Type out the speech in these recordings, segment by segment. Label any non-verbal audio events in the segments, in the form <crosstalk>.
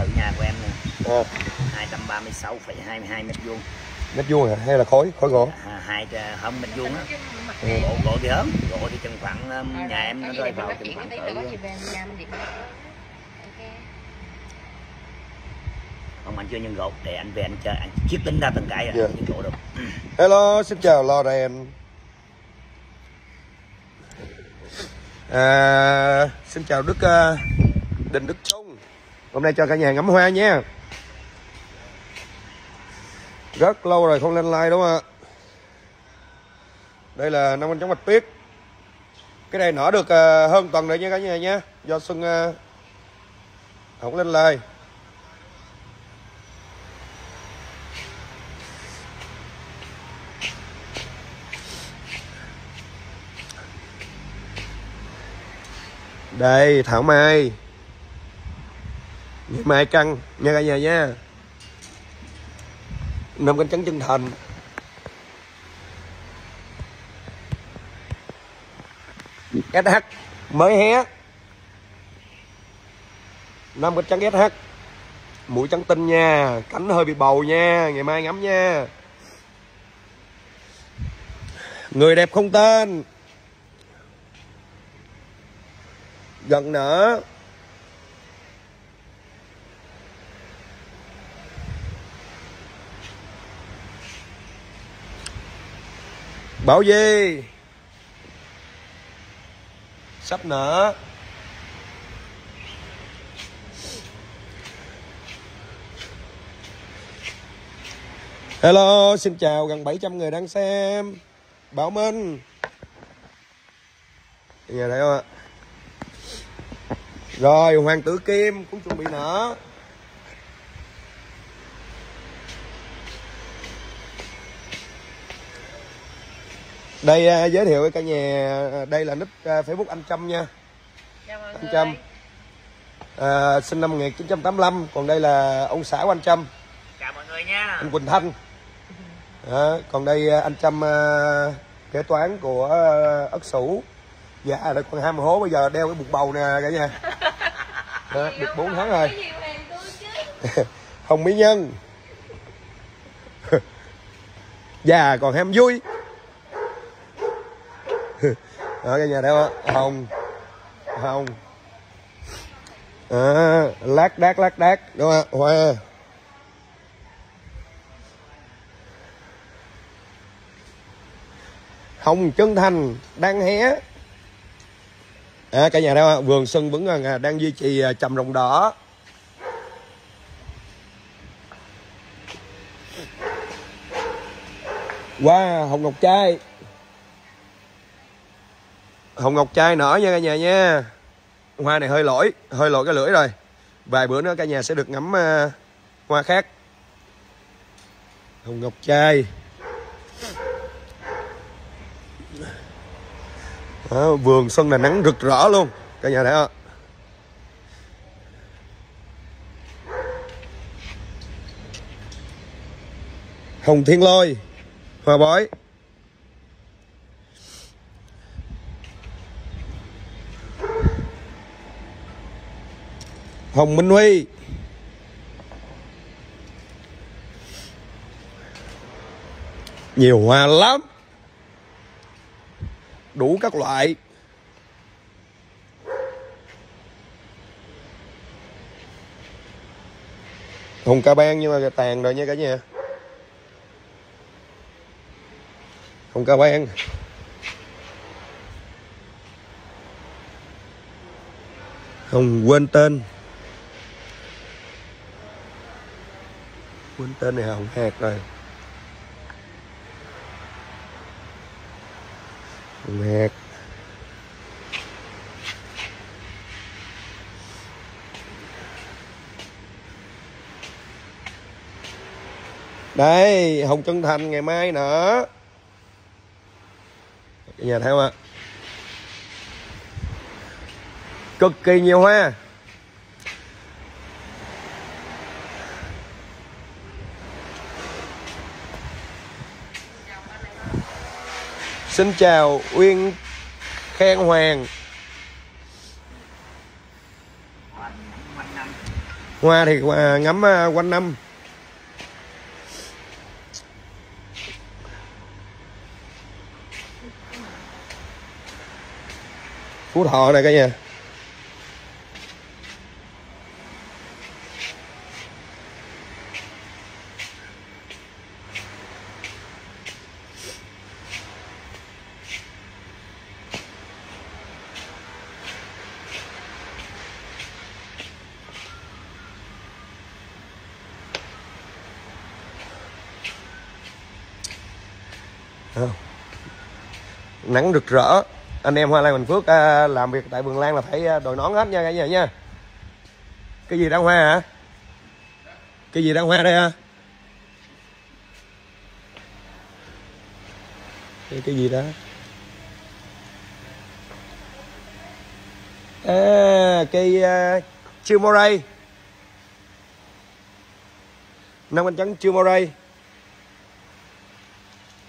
ở nhà của em nè à, 236,22 mét vuông. Mét vuông hả? Hay là khối? Khối gỗ? À, hai không mét vuông á. Ừ. gỗ gỗ thì ớm gỗ thì chừng khoảng um, nhà em nó rơi vào chừng khoảng cỡ không anh chưa nhân gỗ. Để anh về anh chơi anh chiếc tính ra từng cái rồi Dạ. anh nhân gỗ được. Hello xin chào Loren à, xin chào Đức uh, Đình Đức Trung hôm nay cho cả nhà ngắm hoa nha. Rất lâu rồi không lên like đúng không ạ? Đây là năm anh chống bạch tuyết. Cái này nở được ờ, hơn tuần rồi nha cả nhà nha. Do xuân ờ, không lên like đây, thảo mai ngày mai căng nha cả nhà nha. Năm cánh trắng chân thành. SH mới hé. Năm cánh trắng SH mũi trắng tinh nha, cánh hơi bị bầu nha, ngày mai ngắm nha. Người đẹp không tên. Gần nở. Bảo gì sắp nở. Hello, xin chào gần 700 người đang xem. Bảo minh. Nghe thấy không ạ? Rồi, hoàng tử kim cũng chuẩn bị nở. Đây à, giới thiệu với cả nhà à, đây là nick à, facebook anh trâm nha. Anh trâm. À, sinh năm 1985 còn đây là ông xã của anh trâm. Chào mọi người nha. Anh quỳnh thanh. Đó, còn đây à, anh trâm à, kế toán của à, ất sủ dạ đã còn ham hố bây giờ đeo cái bụng bầu nè cả nhà. <laughs> Đó, được 4 tháng rồi. <laughs> hồng mỹ nhân. Già <laughs> còn ham vui đó cả nhà thấy không. Hồng hồng à, lát đác lát đác. Đúng không? Hoa. Hồng chân thành đang hé. À, cả nhà thấy không vườn xuân vẫn à, đang duy trì à, trầm rồng đỏ. Wow, hồng ngọc trai. Hồng ngọc trai nở nha cả nhà nha. Hoa này hơi lỗi Hơi lỗi cái lưỡi rồi. Vài bữa nữa cả nhà sẽ được ngắm uh, hoa khác. Hồng ngọc trai. Đó, Vườn xuân là nắng rực rỡ luôn Cả nhà thấy không? Hồng thiên lôi Hoa bói. Hồng Minh Huy. Nhiều hoa lắm. Đủ các loại. Thùng ca ban nhưng mà tàn rồi nha cả nhà. Thùng ca ban không quên tên. Quên tên này Hồng hạt rồi. Hồng hạt Đây, Hồng chân thành ngày mai nữa nhà thấy không ạ Cực kỳ nhiều hoa. Xin chào Uyên Khen Hoàng. Hoa thì à, ngắm à, quanh năm. Phú thọ này cả nhà. Nắng rực rỡ. Anh em hoa lan bình phước à, làm việc tại vườn lan là phải à, đội nón hết nha cả nhà nha. Cái gì đang hoa hả? Cái gì đang hoa đây ha? Cái, cái gì đó? À, cây uh, à, chiêu moray năm trắng chiêu moray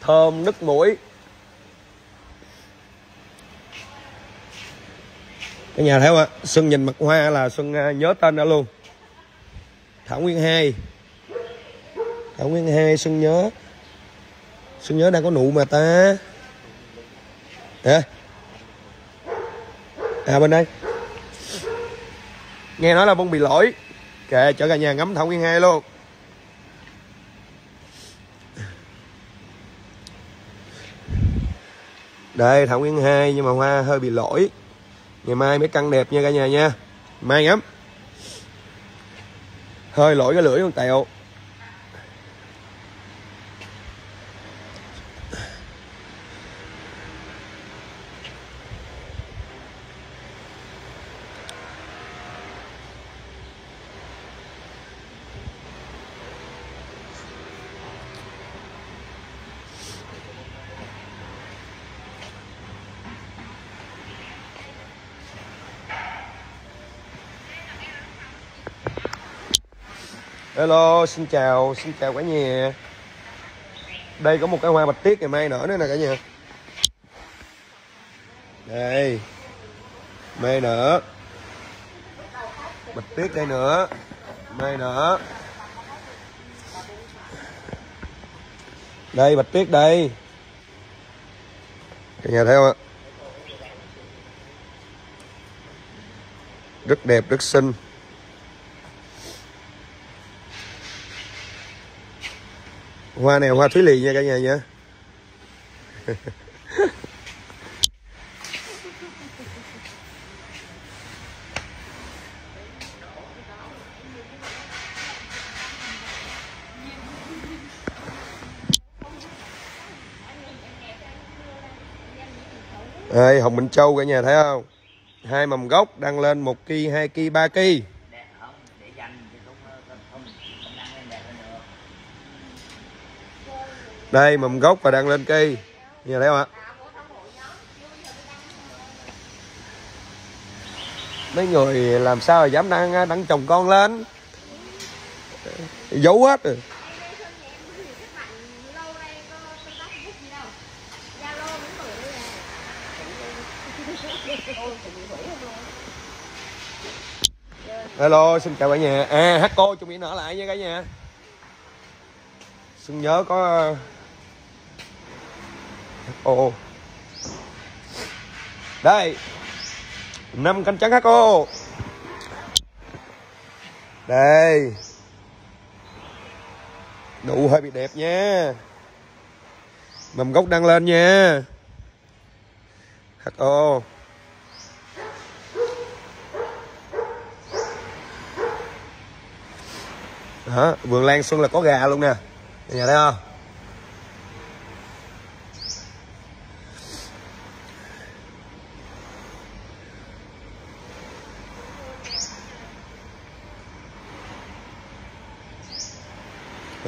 thơm nứt mũi. Cái nhà thấy không ạ, xuân nhìn mặt hoa là xuân à, nhớ tên đã luôn. Thảo nguyên hai. Thảo nguyên hai, xuân nhớ. Xuân nhớ đang có nụ mà ta. Hả à bên đây. Nghe nói là bông bị lỗi. Kệ, chở cả nhà ngắm thảo nguyên hai luôn. Đây, thảo nguyên hai, nhưng mà hoa hơi bị lỗi ngày mai mới căng đẹp nha cả nhà nha may lắm. hơi lỗi cái lưỡi con tẹo Hello, xin chào, xin chào cả nhà. Đây có một cái hoa bạch tuyết ngày mai nở nữa nè cả nhà. Đây. Mai nở. Bạch tuyết đây nữa. Mai nở. Đây bạch tuyết đây. Cả nhà thấy không ạ? Rất đẹp, rất xinh. Hoa này hoa thúy lì nha cả nhà nha Đây, Hồng Minh Châu cả nhà thấy không? Hai mầm gốc đang lên 1 kỳ, 2 kỳ, 3 kỳ. Để không để dành thì không không không không đăng lên đẹp hơn nữa đây mầm gốc và đang lên cây. nhìn thấy không ạ? Mấy người làm sao mà dám đăng à, đăng chồng con lên. Giấu hết rồi. Hello, xin chào cả nhà. À, hát cô chuẩn bị nở lại nha cả nhà. Xin nhớ có ô Đây. Năm cánh trắng hắc ô. Đây. đủ hơi bị đẹp nha. Mầm gốc đang lên nha. Hắc ô. Đó, vườn lan xuân là có gà luôn nè. Nhà thấy không?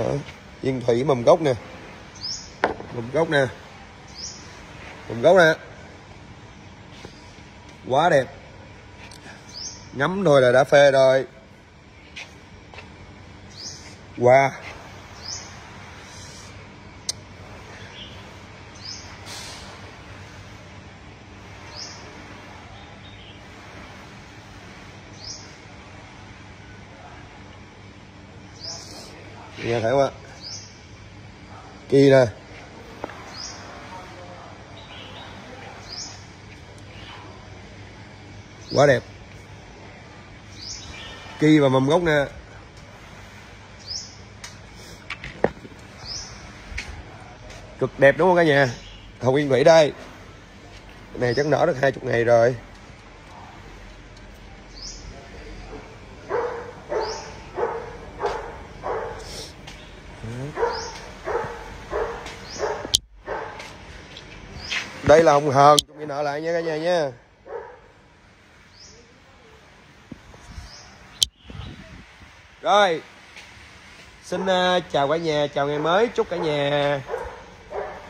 Đó, yên thủy mầm gốc nè. Mầm gốc nè. Mầm gốc nè. Quá đẹp. Ngắm thôi là đã phê rồi. Wow nghe thấy không ạ? Kỳ nè quá đẹp. Kỳ và mầm gốc nè. Cực đẹp đúng không cả nhà? Hồng yên thủy đây. Này chắc nở được hai chục ngày rồi. Đây là hồng hờn chung bị nợ lại nha cả nhà nha. Rồi. Xin uh, chào cả nhà chào ngày mới chúc cả nhà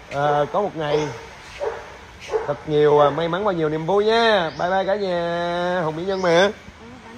uh, có một ngày thật nhiều uh, may mắn và nhiều niềm vui nha. Bye bye cả nhà hồng mỹ nhân mà.